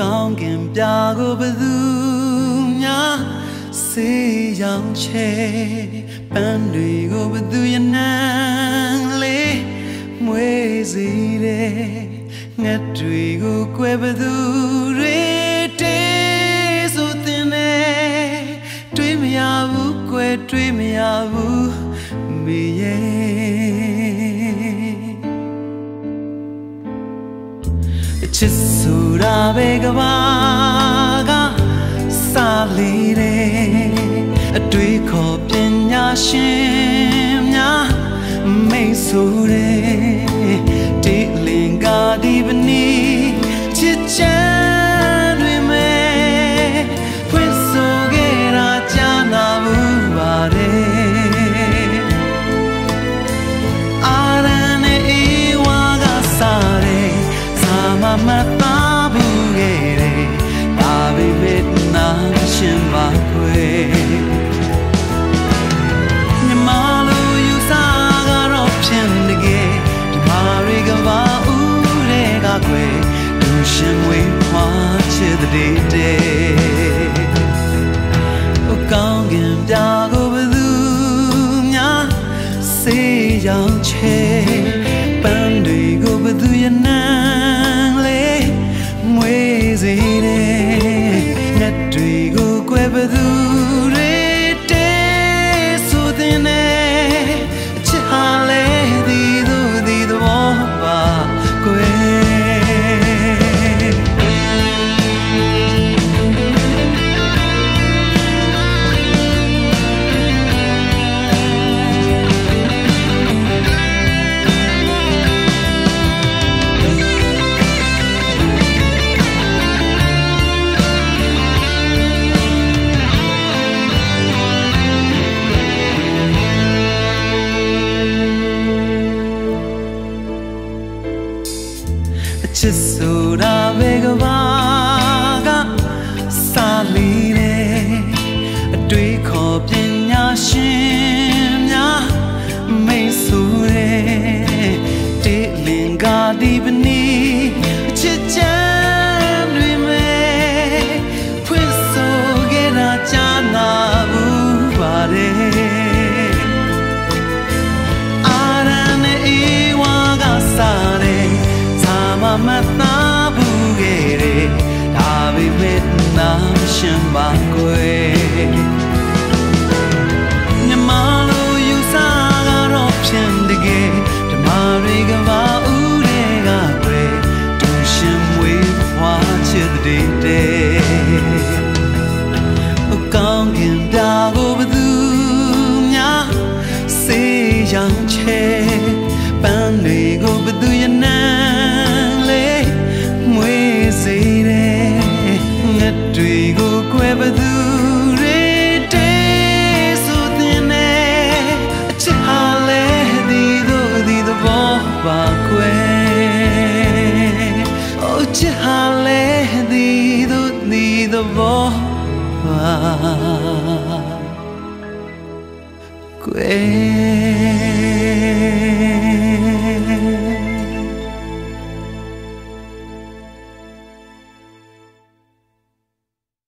ကောင်းကင်ပြာကိုဘသူများစေရောင်ချေပန်းတွေကိုဘသူရနံလေးမွေးစေတယ်ငတ်တွေကိုကွယ်ဘသူတွေတေးဆိုတင်နေတွေးမရဘူးကွယ်တွေးမရဘူးမေရဲ့ချစ်ဆို တာပဲကဘာကစားလေးတယ်အတွေ့ခေါ်ပညာရှင်များမိတ်ဆိုတယ်တိလင်္ကာဒီပနီချစ်ချမ်းတွေမဲ့ဖွင့်ဆိုခဲ့တာကြားနာဘူးပါတယ်အာရန်နဲ့အေဝါကစားတယ်စာမမသား ရှင်ပါခွေမြမလိုယူစားကတော့ဖြစ်နေခဲ့ဒီမာရီကဘာဦးတဲ့ကခွေလူရှင်ဝေးခွာချစ်တဲ့တဲ့ကောင်းကင်ပြာကိုဘသူများစေးရောင်ချေပန်းတွေကိုဘသူရနံ ချစ်ဆိုတာပဲကဘာကစားလီတယ်အတွေ့ခေါ်ပညာရှင်များမိတ်ဆိုတယ်တေလင်္ကာဒီပနီ ပါကွယ်မြမလိုယူစားကတော့ဖြစ်တကယ်ဓမ္မတွေကပါဦးတွေကကွယ်တူရှင်မွေးဖွာချစ်တဲ့တဲ့အကောင်းကင်ပြာကို ယ်ဘသူတွေတဲဆိုတဲ့နဲ့အချစ်ဟာလဲဒီတို့ဒီသဘောပါကွယ် Oh ချစ်ဟာလဲဒီတို့ဒီသဘောပါကွယ်